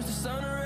through the highways,